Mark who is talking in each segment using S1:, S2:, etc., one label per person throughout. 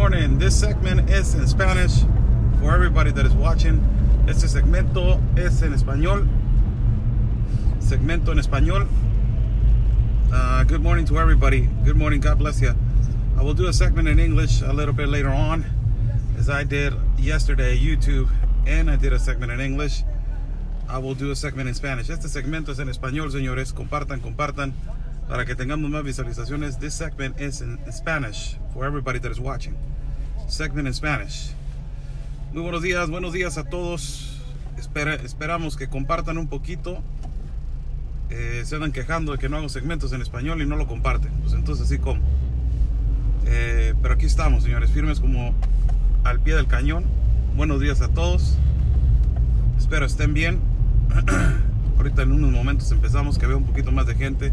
S1: good morning. This segment is in Spanish for everybody that is watching. Este segmento es en español. Segmento en español. Uh, good morning to everybody. Good morning. God bless you. I will do a segment in English a little bit later on, as I did yesterday YouTube, and I did a segment in English. I will do a segment in Spanish. Este segmento es en español, señores. Compartan, compartan para que tengamos más visualizaciones. This segment is in Spanish for everybody that is watching. Segment in Spanish. Muy buenos días, buenos días a todos. Espera, esperamos que compartan un poquito. Eh, se andan quejando de que no hago segmentos en español y no lo comparten. Pues entonces así como. Eh, pero aquí estamos, señores, firmes como al pie del cañón. Buenos días a todos. Espero estén bien. Ahorita en unos momentos empezamos, que veo un poquito más de gente.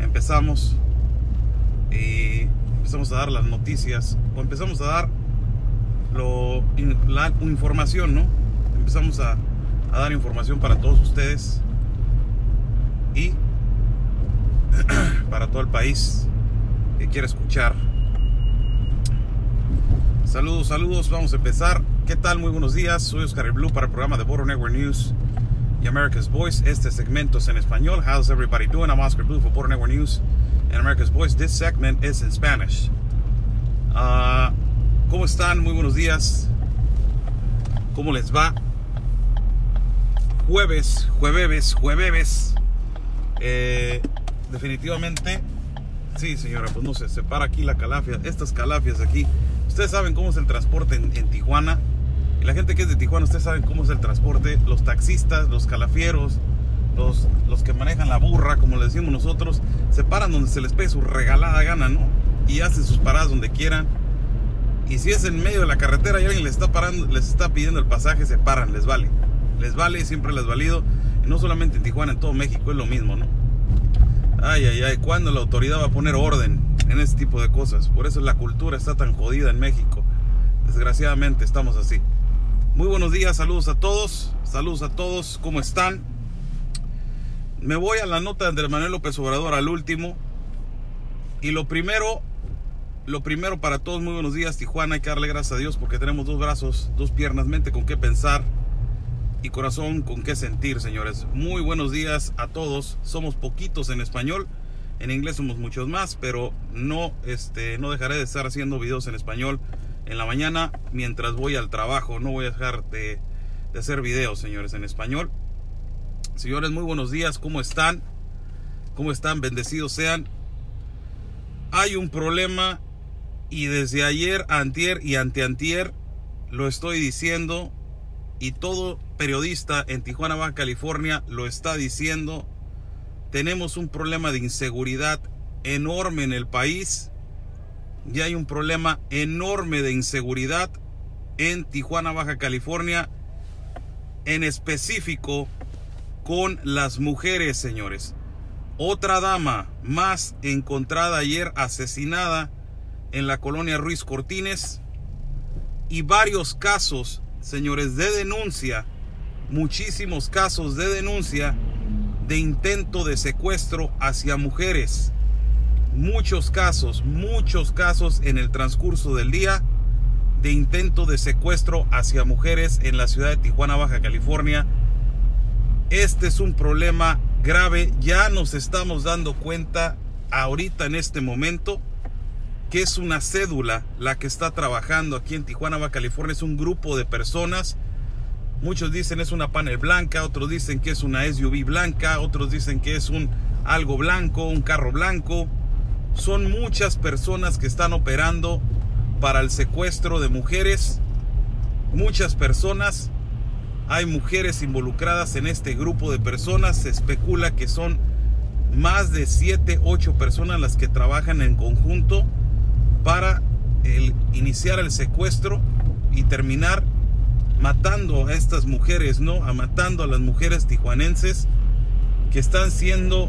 S1: Empezamos y empezamos a dar las noticias o empezamos a dar lo, la información, ¿no? Empezamos a, a dar información para todos ustedes y para todo el país que quiera escuchar. Saludos, saludos, vamos a empezar. ¿Qué tal? Muy buenos días. Soy Oscar Blue para el programa de Border Network News y America's Voice. Este segmento es en español. How's everybody doing? I'm Oscar Blue for Border Network News and America's Voice. This segment is in Spanish. Uh, ¿Cómo están? Muy buenos días. ¿Cómo les va? Jueves, jueves, jueves. Eh, definitivamente, sí, señora, pues no se separa aquí la calafia. Estas calafias aquí. Ustedes saben cómo es el transporte en Tijuana. Y la gente que es de Tijuana, ustedes saben cómo es el transporte. Los taxistas, los calafieros, los, los que manejan la burra, como le decimos nosotros, se paran donde se les pide su regalada gana, ¿no? Y hacen sus paradas donde quieran. Y si es en medio de la carretera y alguien les está parando, les está pidiendo el pasaje, se paran, les vale. Les vale, siempre les valido. Y no solamente en Tijuana, en todo México es lo mismo, ¿no? Ay, ay, ay, ¿cuándo la autoridad va a poner orden en este tipo de cosas? Por eso la cultura está tan jodida en México. Desgraciadamente estamos así. Muy buenos días, saludos a todos, saludos a todos, ¿cómo están? Me voy a la nota de Manuel López Obrador al último. Y lo primero, lo primero para todos, muy buenos días, Tijuana, hay que darle gracias a Dios porque tenemos dos brazos, dos piernas, mente con qué pensar y corazón con qué sentir, señores. Muy buenos días a todos. Somos poquitos en español. En inglés somos muchos más, pero no, este, no dejaré de estar haciendo videos en español en la mañana mientras voy al trabajo. No voy a dejar de, hacer videos, señores, en español. Señores, muy buenos días. ¿Cómo están? ¿Cómo están? Bendecidos sean. Hay un problema y desde ayer, antier y anteantier lo estoy diciendo y todo periodista en Tijuana, Baja California lo está diciendo. Tenemos un problema de inseguridad enorme en el país. Y hay un problema enorme de inseguridad en Tijuana, Baja California. En específico con las mujeres, señores. Otra dama más encontrada ayer asesinada en la colonia Ruiz Cortines. Y varios casos señores, de denuncia, muchísimos casos de denuncia de intento de secuestro hacia mujeres. Muchos casos, muchos casos en el transcurso del día de intento de secuestro hacia mujeres en la ciudad de Tijuana, Baja California. Este es un problema grave, ya nos estamos dando cuenta ahorita en este momento que es una cédula la que está trabajando aquí en Tijuana, Baja California. Es un grupo de personas. Muchos dicen es una panel blanca, otros dicen que es una SUV blanca, otros dicen que es un algo blanco, un carro blanco. Son muchas personas que están operando para el secuestro de mujeres. Muchas personas. Hay mujeres involucradas en este grupo de personas. Se especula que son más de 7, 8 personas las que trabajan en conjunto para iniciar el secuestro y terminar matando a estas mujeres, ¿no? A matando a las mujeres tijuanenses que están siendo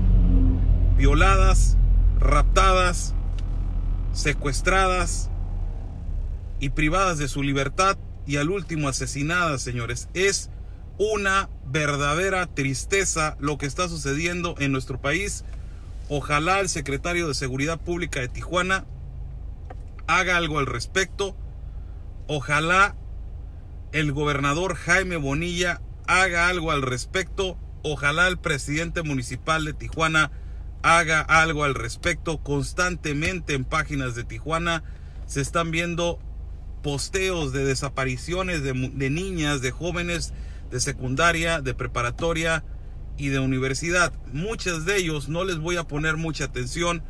S1: violadas, raptadas, secuestradas y privadas de su libertad y al último asesinadas, señores. Es una verdadera tristeza lo que está sucediendo en nuestro país. Ojalá el secretario de Seguridad Pública de Tijuana haga algo al respecto. Ojalá el gobernador Jaime Bonilla haga algo al respecto. Ojalá el presidente municipal de Tijuana haga algo al respecto. Constantemente en páginas de Tijuana se están viendo posteos de desapariciones de, niñas, de jóvenes de secundaria, de preparatoria y de universidad. Muchas de ellos no les voy a poner mucha atención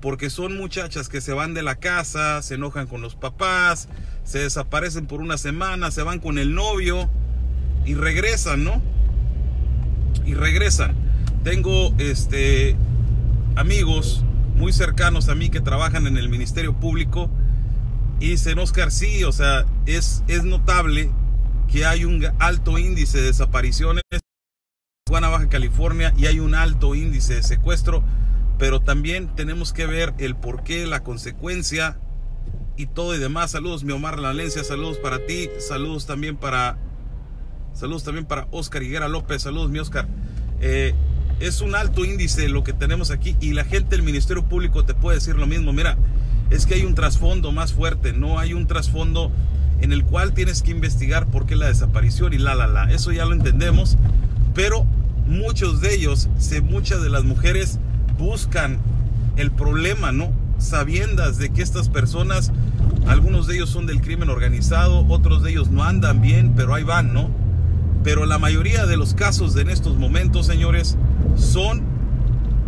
S1: porque son muchachas que se van de la casa, se enojan con los papás, se desaparecen por una semana, se van con el novio y regresan, ¿no? Y regresan. Tengo este amigos muy cercanos a mí que trabajan en el Ministerio Público y dicen, Oscar, sí, o sea, es, es notable que hay un alto índice de desapariciones en Tijuana, Baja California, y hay un alto índice de secuestro, pero también tenemos que ver el porqué, la consecuencia y todo y demás. Saludos, mi Omar Valencia, saludos para ti, saludos también para, saludos también para Oscar Higuera López, saludos, mi Oscar. Eh, es un alto índice lo que tenemos aquí y la gente del Ministerio Público te puede decir lo mismo. Mira, es que hay un trasfondo más fuerte, no hay un trasfondo en el cual tienes que investigar por qué la desaparición y la la la. Eso ya lo entendemos, pero muchos de ellos, muchas de las mujeres buscan el problema, ¿no? Sabiendas de que estas personas, algunos de ellos son del crimen organizado, otros de ellos no andan bien, pero ahí van, ¿no? Pero la mayoría de los casos en estos momentos, señores, son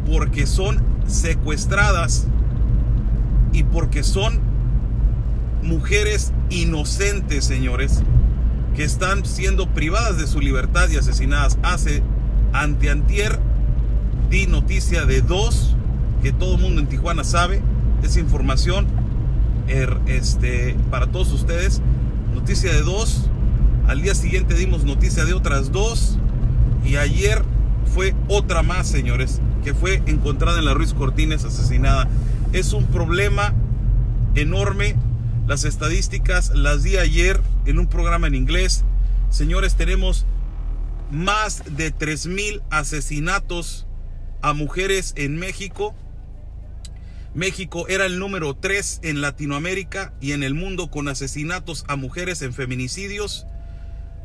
S1: porque son secuestradas y porque son mujeres inocentes, señores, que están siendo privadas de su libertad y asesinadas. Hace anteantier di noticia de dos que todo el mundo en Tijuana sabe. Es información er, este, para todos ustedes. Noticia de dos. Al día siguiente dimos noticia de otras dos. Y ayer fue otra más, señores, que fue encontrada en la Ruiz Cortines asesinada. Es un problema enorme. Las estadísticas las di ayer en un programa en inglés. Señores, tenemos más de 3.000 asesinatos a mujeres en México. México era el número 3 en Latinoamérica y en el mundo con asesinatos a mujeres en feminicidios.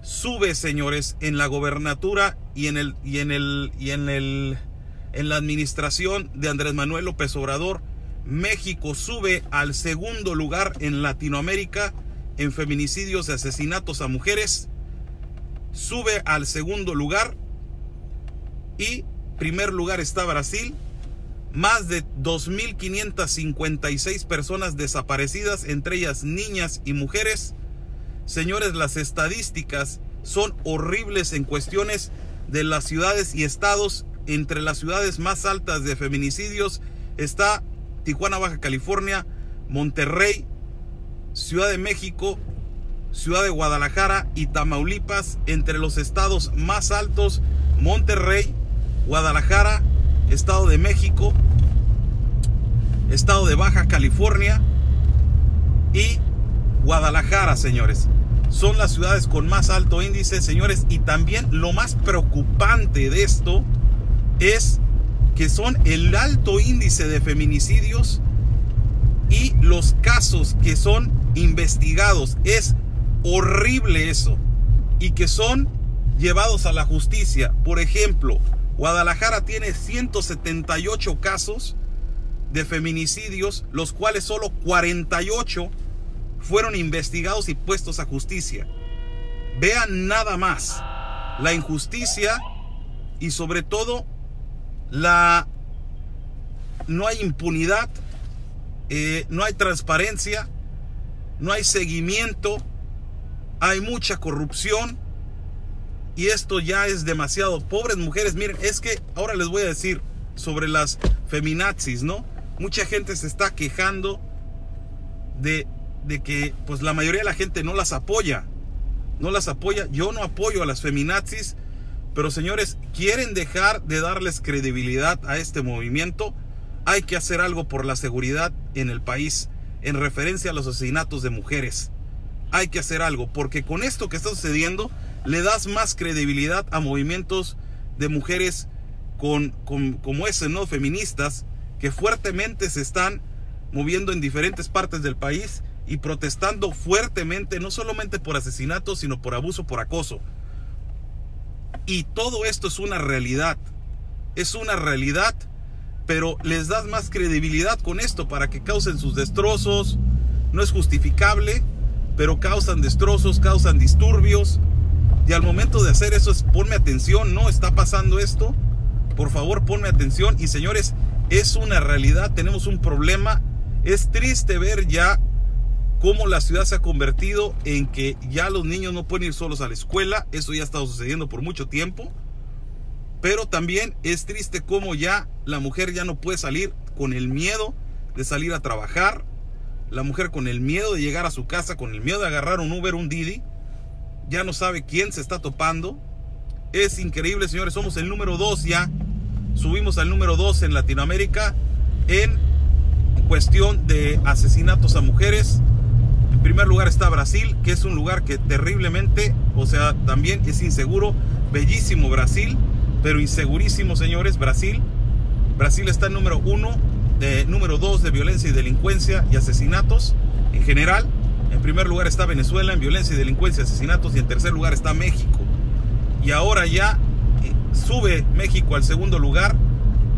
S1: Sube, señores, en la gobernatura y en el y en el y en el en la administración de Andrés Manuel López Obrador México sube al segundo lugar en Latinoamérica en feminicidios y asesinatos a mujeres. Sube al segundo lugar. Y primer lugar está Brasil. Más de 2.556 personas desaparecidas, entre ellas niñas y mujeres. Señores, las estadísticas son horribles en cuestiones de las ciudades y estados. Entre las ciudades más altas de feminicidios está Tijuana, Baja California, Monterrey, Ciudad de México, Ciudad de Guadalajara y Tamaulipas, entre los estados más altos, Monterrey, Guadalajara, Estado de México, Estado de Baja California y Guadalajara, señores. Son las ciudades con más alto índice, señores. Y también lo más preocupante de esto es que son el alto índice de feminicidios y los casos que son investigados. Es horrible eso. Y que son llevados a la justicia. Por ejemplo, Guadalajara tiene 178 casos de feminicidios, los cuales solo 48 fueron investigados y puestos a justicia. Vean nada más la injusticia y sobre todo la no hay impunidad, eh, no hay transparencia, no hay seguimiento, hay mucha corrupción y esto ya es demasiado. Pobres mujeres, miren, es que ahora les voy a decir sobre las feminazis, ¿no? Mucha gente se está quejando de, de que pues la mayoría de la gente no las apoya. No las apoya. Yo no apoyo a las feminazis pero señores, quieren dejar de darles credibilidad a este movimiento. Hay que hacer algo por la seguridad en el país en referencia a los asesinatos de mujeres. Hay que hacer algo porque con esto que está sucediendo le das más credibilidad a movimientos de mujeres con, como ese, ¿no? Feministas que fuertemente se están moviendo en diferentes partes del país y protestando fuertemente, no solamente por asesinato, sino por abuso, por acoso. Y todo esto es una realidad. Es una realidad, pero les das más credibilidad con esto para que causen sus destrozos. No es justificable, pero causan destrozos, causan disturbios. Y al momento de hacer eso es ponme atención, no está pasando esto. Por favor, ponme atención. Y señores, es una realidad, tenemos un problema. Es triste ver ya cómo la ciudad se ha convertido en que ya los niños no pueden ir solos a la escuela. Eso ya ha estado sucediendo por mucho tiempo. Pero también es triste cómo ya la mujer ya no puede salir con el miedo de salir a trabajar. La mujer con el miedo de llegar a su casa, con el miedo de agarrar un Uber, un Didi. Ya no sabe quién se está topando. Es increíble, señores. Somos el número 2 ya. Subimos al número 2 en Latinoamérica en cuestión de asesinatos a mujeres primer lugar está Brasil, que es un lugar que terriblemente, o sea, también es inseguro. Bellísimo Brasil, pero insegurísimo, señores, Brasil. Brasil está en número uno, de, número dos de violencia y delincuencia y asesinatos en general. En primer lugar está Venezuela en violencia y delincuencia asesinatos y en tercer lugar está México. Y ahora ya eh, sube México al segundo lugar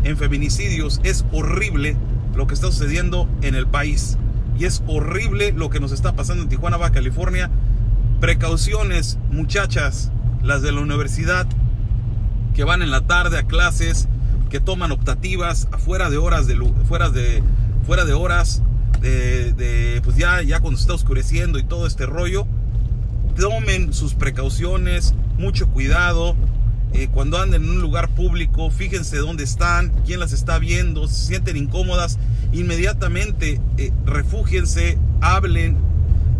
S1: en feminicidios. Es horrible lo que está sucediendo en el país y es horrible lo que nos está pasando en Tijuana, Baja California. Precauciones, muchachas, las de la universidad, que van en la tarde a clases, que toman optativas afuera de horas de fuera de fuera de horas de, pues ya ya cuando está oscureciendo y todo este rollo tomen sus precauciones mucho cuidado eh, cuando anden en un lugar público fíjense dónde están quién las está viendo se sienten incómodas inmediatamente eh, hablen,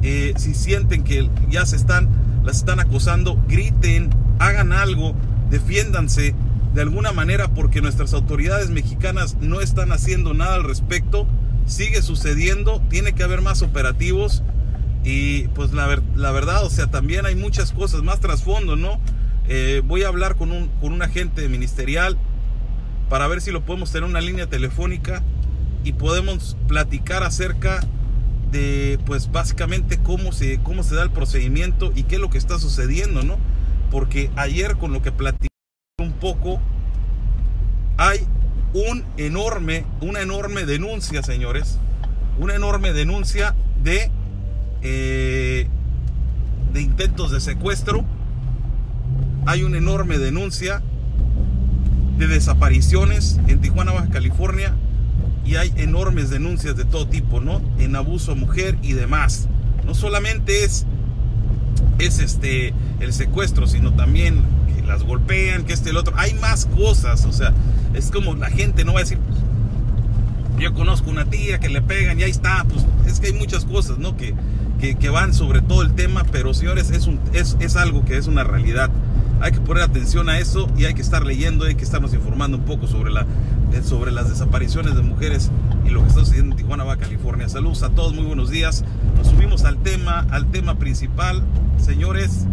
S1: eh, si sienten que ya se están, las están acosando, griten, hagan algo, defiéndanse de alguna manera porque nuestras autoridades mexicanas no están haciendo nada al respecto, sigue sucediendo, tiene que haber más operativos y pues la, la verdad, o sea, también hay muchas cosas más trasfondo, ¿no? Eh, voy a hablar con un, con un agente ministerial para ver si lo podemos tener una línea telefónica y podemos platicar acerca de pues básicamente cómo se, cómo se da el procedimiento y qué es lo que está sucediendo, ¿no? Porque ayer con lo que platicé un poco, hay un enorme, una enorme denuncia, señores, una enorme denuncia de, eh, de intentos de secuestro, hay una enorme denuncia de desapariciones en Tijuana, Baja California, y hay enormes denuncias de todo tipo, ¿no? En abuso a mujer y demás. No solamente es, es este, el secuestro, sino también que las golpean, que este el otro. Hay más cosas, o sea, es como la gente no va a decir, pues, yo conozco una tía que le pegan y ahí está, pues es que hay muchas cosas, ¿no? Que, que, que van sobre todo el tema, pero señores, es, un, es, es algo que es una realidad. Hay que poner atención a eso y hay que estar leyendo, hay que estarnos informando un poco sobre la eh, sobre las desapariciones de mujeres y lo que está sucediendo en Tijuana, Baja California. Saludos a todos, muy buenos días. Nos subimos al tema, al tema principal. Señores,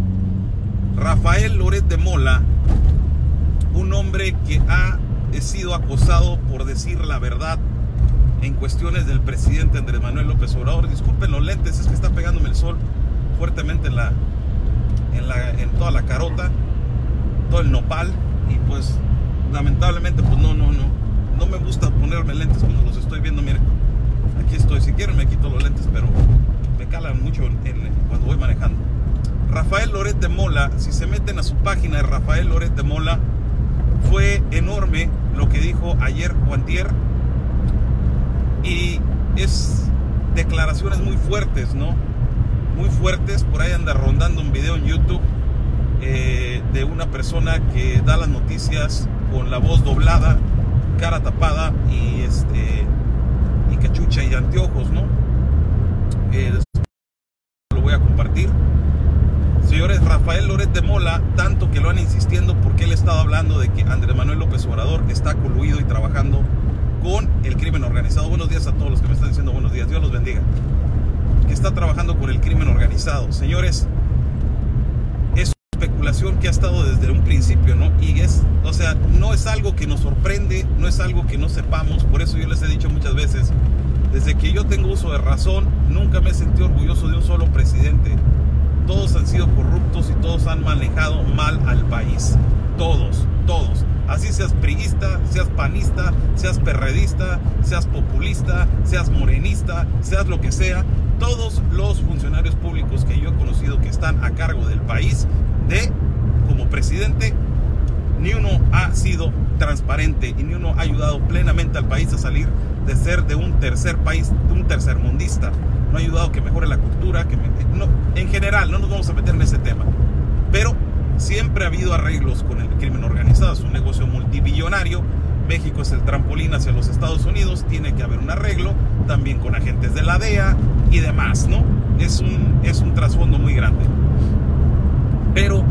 S1: Rafael Loret de Mola, un hombre que ha sido acosado por decir la verdad en cuestiones del presidente Andrés Manuel López Obrador. Disculpen los lentes, es que está pegándome el sol fuertemente en la, en la, en toda la carota, todo el nopal y pues lamentablemente pues no, no, no, no me gusta ponerme lentes cuando los estoy viendo. Miren, aquí estoy. Si quieren me quito los lentes, pero me calan mucho cuando voy manejando. Rafael Loret de Mola, si se meten a su página de Rafael Loret de Mola, fue enorme lo que dijo ayer Juantier. Y es declaraciones muy fuertes, ¿no? Muy fuertes. Por ahí anda rondando un video en YouTube eh, de una persona que da las noticias con la voz doblada cara tapada y este y cachucha y anteojos, ¿no? Eh, lo voy a compartir. Señores, Rafael Loret de Mola, tanto que lo han insistiendo porque él estaba hablando de que Andrés Manuel López Obrador está coluido y trabajando con el crimen organizado. Buenos días a todos los que me están diciendo buenos días, Dios los bendiga. Que está trabajando con el crimen organizado. Señores, que ha estado desde un principio, ¿no? Y es, o sea, no es algo que nos sorprende, no es algo que no sepamos, por eso yo les he dicho muchas veces, Desde que yo tengo uso de razón, nunca me he sentido orgulloso de un solo presidente. Todos han sido corruptos y todos han manejado mal al país. Todos, todos. Así seas priista, seas panista, seas perredista, seas populista, seas morenista, seas lo que sea. Todos los funcionarios públicos que yo he conocido que están a cargo del país, de como presidente, ni uno ha sido transparente y ni uno ha ayudado plenamente al país a salir de ser de un tercer país, de un tercer mundista. No ha ayudado que mejore la cultura, que no, en general, no nos vamos a meter en ese tema. Pero siempre ha habido arreglos con el crimen organizado, es un negocio multibillonario. México es el trampolín hacia los Estados Unidos, tiene que haber un arreglo también con agentes de la DEA y demás, ¿no? Es un, es un trasfondo muy grande. Pero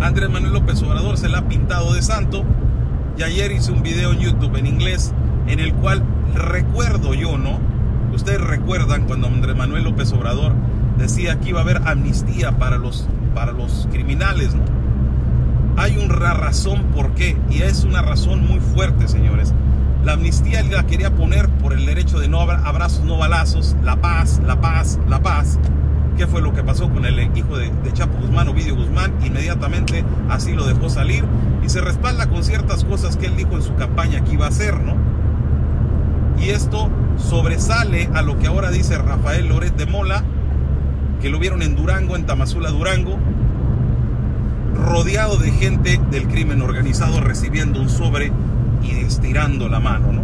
S1: Andrés Manuel López Obrador se la ha pintado de santo y ayer hice un video en YouTube en inglés en el cual recuerdo yo, ¿no? Ustedes recuerdan cuando Andrés Manuel López Obrador decía que iba a haber amnistía para los, para los criminales, ¿no? Hay una razón por qué, y es una razón muy fuerte, señores. La amnistía la quería poner por el derecho de no abrazos, no balazos, la paz, la paz, la paz. ¿Qué fue lo que pasó con el hijo de, Chapo Guzmán, Ovidio Guzmán? Inmediatamente así lo dejó salir y se respalda con ciertas cosas que él dijo en su campaña que iba a hacer, ¿no? Y esto sobresale a lo que ahora dice Rafael Loret de Mola, que lo vieron en Durango, en Tamazula, Durango, rodeado de gente del crimen organizado recibiendo un sobre y estirando la mano, ¿no?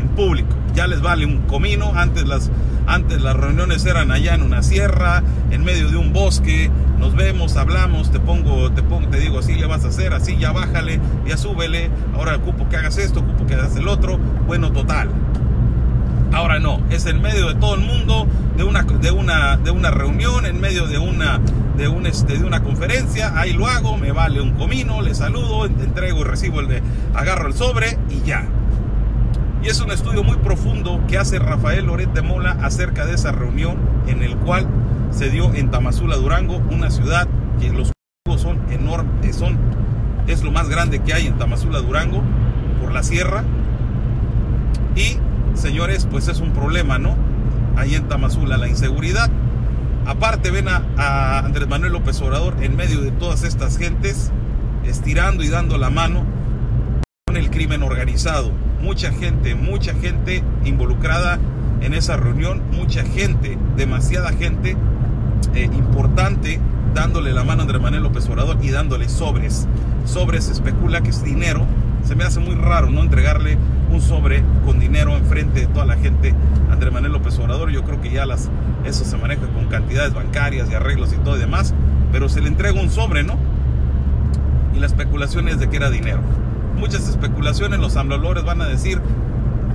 S1: En público. Ya les vale un comino. Antes las, antes las reuniones eran allá en una sierra, en medio de un bosque. Nos vemos, hablamos, te pongo, te pongo, te digo, así le vas a hacer, así ya bájale, ya súbele. Ahora ocupo que hagas esto, ocupo que hagas el otro. Bueno, total. Ahora no, es en medio de todo el mundo, de una, de una, de una reunión, en medio de una, de, un, este, de una conferencia, ahí lo hago, me vale un comino, le saludo, entrego y recibo el de, agarro el sobre y ya. Y es un estudio muy profundo que hace Rafael Loret de Mola acerca de esa reunión en el cual se dio en Tamazula, Durango, una ciudad que los son enormes, son, es lo más grande que hay en Tamazula, Durango, por la sierra. Y señores, pues es un problema, ¿no? Ahí en Tamazula, la inseguridad. Aparte ven a, a, Andrés Manuel López Obrador en medio de todas estas gentes, estirando y dando la mano el crimen organizado. Mucha gente, mucha gente involucrada en esa reunión, mucha gente, demasiada gente eh, importante dándole la mano a Andrés Manuel López Obrador y dándole sobres. Sobres especula que es dinero. Se me hace muy raro no entregarle un sobre con dinero enfrente de toda la gente Andrés Manuel López Obrador. Yo creo que ya las, eso se maneja con cantidades bancarias y arreglos y todo y demás. Pero se le entrega un sobre, ¿no? Y la especulación es de que era dinero. Muchas especulaciones, los AMLO van a decir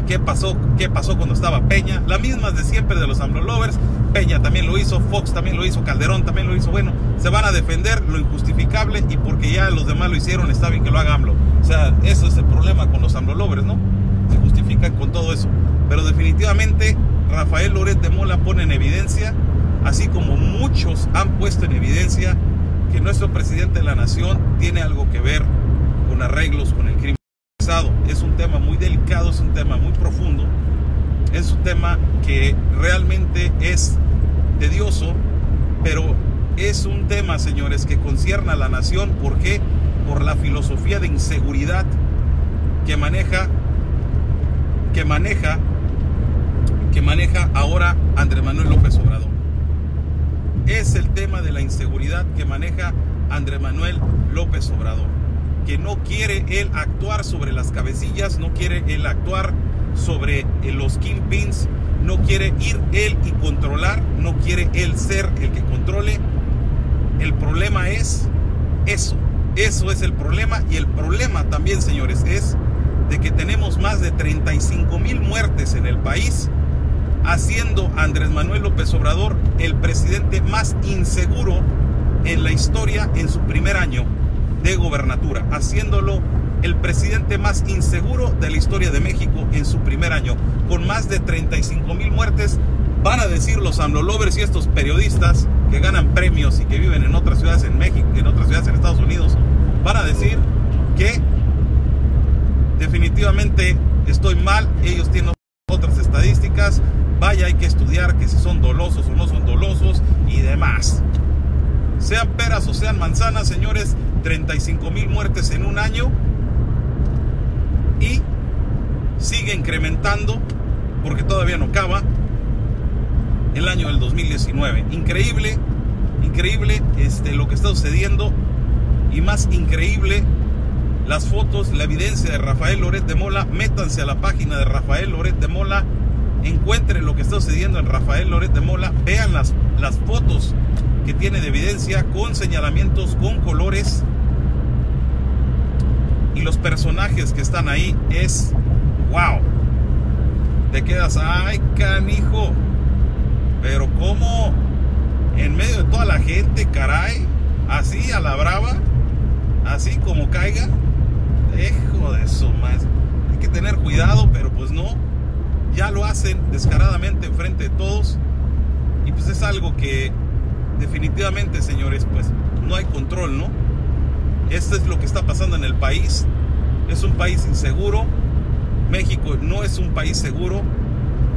S1: qué pasó, qué pasó cuando estaba Peña. Las mismas de siempre de los AMLO lovers. Peña también lo hizo, Fox también lo hizo, Calderón también lo hizo. Bueno, se van a defender lo injustificable y porque ya los demás lo hicieron, está bien que lo haga AMLO. O sea, eso es el problema con los AMLO lovers, ¿no? Se justifican con todo eso. Pero definitivamente Rafael Loret de Mola pone en evidencia, así como muchos han puesto en evidencia, que nuestro presidente de la nación tiene algo que ver con arreglos con el crimen organizado. Es un tema muy delicado, es un tema muy profundo, es un tema que realmente es tedioso, pero es un tema, señores, que concierne a la nación. ¿Por qué? Por la filosofía de inseguridad que maneja, que maneja, que maneja ahora Andrés Manuel López Obrador. Es el tema de la inseguridad que maneja Andrés Manuel López Obrador. Que no quiere él actuar sobre las cabecillas, no quiere él actuar sobre los kingpins, no quiere ir él y controlar, no quiere él ser el que controle. El problema es eso, eso es el problema y el problema también, señores, es de que tenemos más de 35 mil muertes en el país, haciendo Andrés Manuel López Obrador el presidente más inseguro en la historia en su primer año de gobernatura, haciéndolo el presidente más inseguro de la historia de México en su primer año, con más de 35 mil muertes. Van a decir los AMLO y estos periodistas que ganan premios y que viven en otras ciudades en México, en otras ciudades en Estados Unidos, van a decir que definitivamente estoy mal, ellos tienen otras estadísticas vaya, hay que estudiar que si son dolosos o no son dolosos y demás. Sean peras o sean manzanas, señores, 35 mil muertes en un año y sigue incrementando porque todavía no acaba el año del 2019. Increíble, increíble este, lo que está sucediendo y más increíble las fotos, la evidencia de Rafael Loret de Mola. Métanse a la página de Rafael Loret de Mola, encuentren lo que está sucediendo en Rafael Loret de Mola, vean las, las fotos que tiene de evidencia con señalamientos, con colores. Los personajes que están ahí es wow. Te quedas, ay, canijo. Pero cómo en medio de toda la gente, caray, así a la brava, así como caiga, hijo de eso más. Hay que tener cuidado, pero pues no. Ya lo hacen descaradamente enfrente de todos. Y pues es algo que definitivamente, señores, pues no hay control, ¿no? Esto es lo que está pasando en el país. Es un país inseguro. México no es un país seguro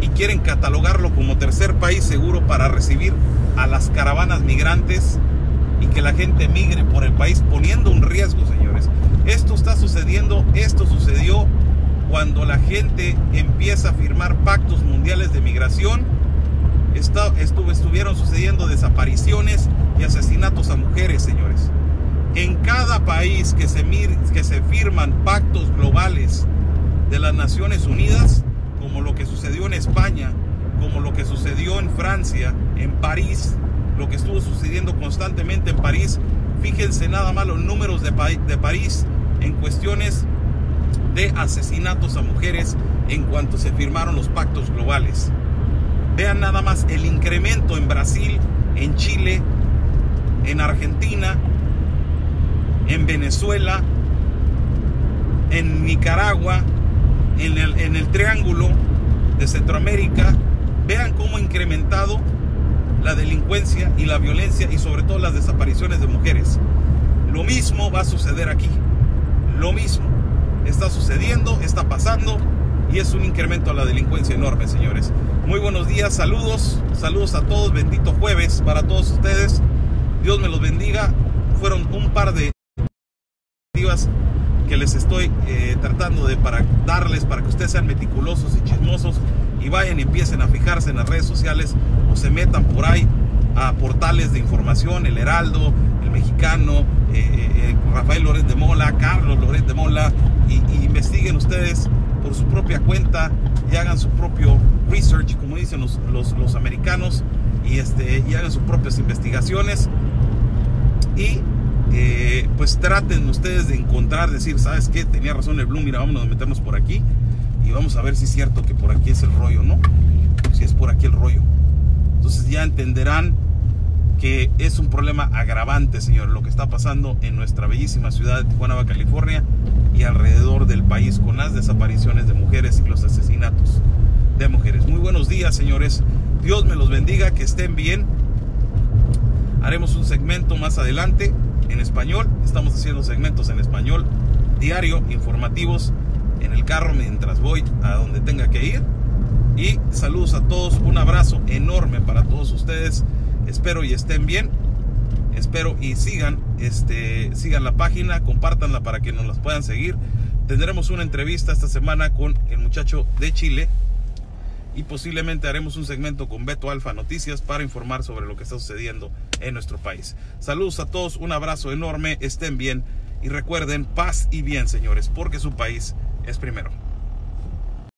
S1: y quieren catalogarlo como tercer país seguro para recibir a las caravanas migrantes y que la gente migre por el país poniendo un riesgo, señores. Esto está sucediendo, esto sucedió cuando la gente empieza a firmar pactos mundiales de migración. estuvo, estuvieron sucediendo desapariciones y asesinatos a mujeres, señores. En cada país que se, firman pactos globales de las Naciones Unidas, como lo que sucedió en España, como lo que sucedió en Francia, en París, lo que estuvo sucediendo constantemente en París. Fíjense nada más los números de París en cuestiones de asesinatos a mujeres en cuanto se firmaron los pactos globales. Vean nada más el incremento en Brasil, en Chile, en Argentina, en Venezuela, en Nicaragua, en el, en el Triángulo de Centroamérica. Vean cómo ha incrementado la delincuencia y la violencia y sobre todo las desapariciones de mujeres. Lo mismo va a suceder aquí. Lo mismo. Está sucediendo, está pasando y es un incremento a la delincuencia enorme, señores. Muy buenos días, saludos, saludos a todos, bendito jueves para todos ustedes. Dios me los bendiga. Fueron un par de que les estoy eh, tratando de para darles para que ustedes sean meticulosos y chismosos y vayan y empiecen a fijarse en las redes sociales o se metan por ahí a portales de información, el Heraldo, el Mexicano, eh, eh, Rafael Loret de Mola, Carlos Loret de Mola, y, investiguen ustedes por su propia cuenta y hagan su propio research, como dicen los, los, americanos, y, este, hagan sus propias investigaciones. Y eh, pues traten ustedes de encontrar, decir, ¿sabes qué? Tenía razón el Bloom, mira, vámonos a meternos por aquí y vamos a ver si es cierto que por aquí es el rollo, ¿no? Si es por aquí el rollo. Entonces ya entenderán que es un problema agravante, señor, lo que está pasando en nuestra bellísima ciudad de Tijuana, California y alrededor del país con las desapariciones de mujeres y los asesinatos de mujeres. Muy buenos días, señores. Dios me los bendiga, que estén bien. Haremos un segmento más adelante en español. Estamos haciendo segmentos en español diario, informativos en el carro mientras voy a donde tenga que ir. Y saludos a todos, un abrazo enorme para todos ustedes. Espero y estén bien. Espero y sigan, este, sigan la página, compártanla para que nos las puedan seguir. Tendremos una entrevista esta semana con el muchacho de Chile y posiblemente haremos un segmento con Beto Alfa Noticias para informar sobre lo que está sucediendo en nuestro país. Saludos a todos, un abrazo enorme, estén bien y recuerden paz y bien, señores, porque su país es primero.